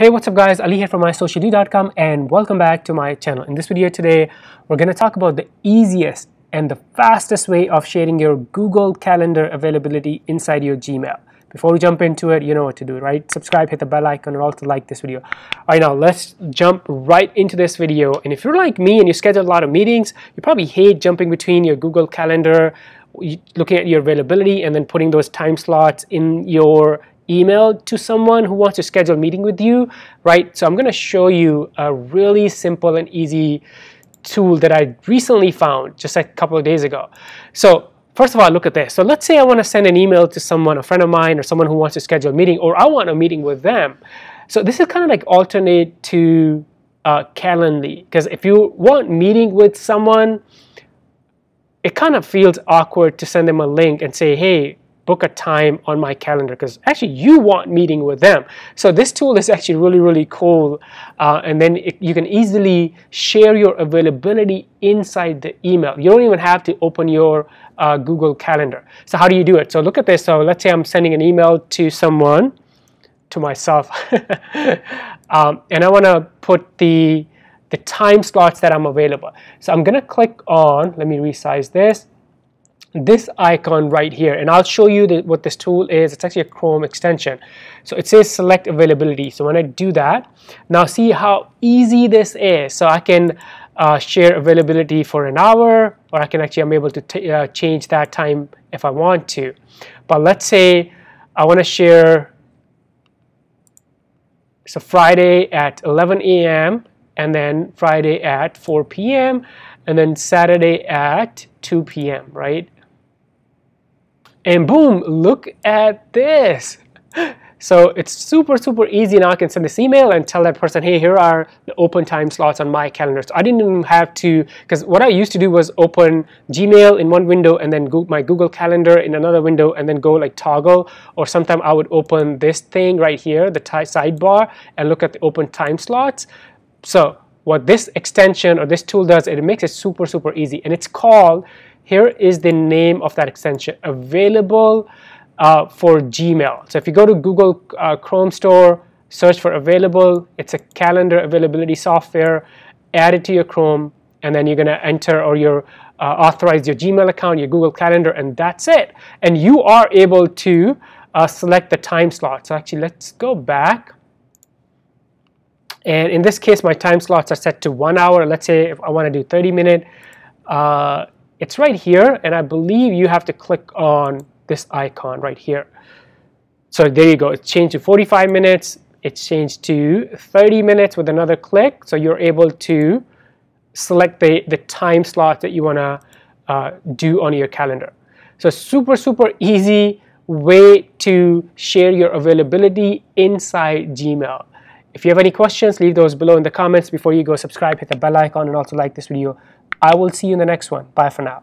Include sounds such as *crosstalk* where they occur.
Hey, what's up guys? Ali here from isocialyou.com and welcome back to my channel. In this video today, we're going to talk about the easiest and the fastest way of sharing your Google Calendar availability inside your Gmail. Before we jump into it, you know what to do, right? Subscribe, hit the bell icon, and also like this video. All right, now let's jump right into this video. And if you're like me and you schedule a lot of meetings, you probably hate jumping between your Google Calendar, looking at your availability, and then putting those time slots in your email to someone who wants to schedule a meeting with you, right? So I'm going to show you a really simple and easy tool that I recently found just a couple of days ago. So first of all, look at this. So let's say I want to send an email to someone, a friend of mine, or someone who wants to schedule a meeting, or I want a meeting with them. So this is kind of like alternate to uh, Calendly, because if you want meeting with someone, it kind of feels awkward to send them a link and say, hey, book a time on my calendar because actually you want meeting with them. So this tool is actually really, really cool. Uh, and then it, you can easily share your availability inside the email. You don't even have to open your uh, Google Calendar. So how do you do it? So look at this. So let's say I'm sending an email to someone, to myself, *laughs* um, and I want to put the the time slots that I'm available. So I'm going to click on, let me resize this, this icon right here and I'll show you the, what this tool is it's actually a Chrome extension so it says select availability so when I do that now see how easy this is so I can uh, share availability for an hour or I can actually I'm able to uh, change that time if I want to but let's say I want to share so Friday at 11 a.m. and then Friday at 4 p.m. and then Saturday at 2 p.m. right and boom, look at this. *gasps* So it's super, super easy now. I can send this email and tell that person, hey, here are the open time slots on my calendar. So I didn't even have to, because what I used to do was open Gmail in one window and then go, my Google Calendar in another window and then go like toggle. Or sometimes I would open this thing right here, the sidebar, and look at the open time slots. So what this extension or this tool does, it makes it super, super easy. And it's called here is the name of that extension available uh, for Gmail. So if you go to Google uh, Chrome Store, search for available, it's a calendar availability software, add it to your Chrome, and then you're going to enter or you're uh, authorize your Gmail account, your Google Calendar, and that's it. And you are able to uh, select the time slot. So actually, let's go back. And in this case, my time slots are set to one hour. Let's say if I want to do 30 minute, uh, it's right here, and I believe you have to click on this icon right here. So there you go. It's changed to 45 minutes. It's changed to 30 minutes with another click. So you're able to select the, the time slot that you want to uh, do on your calendar. So super, super easy way to share your availability inside Gmail. If you have any questions, leave those below in the comments. Before you go, subscribe, hit the bell icon, and also like this video. I will see you in the next one. Bye for now.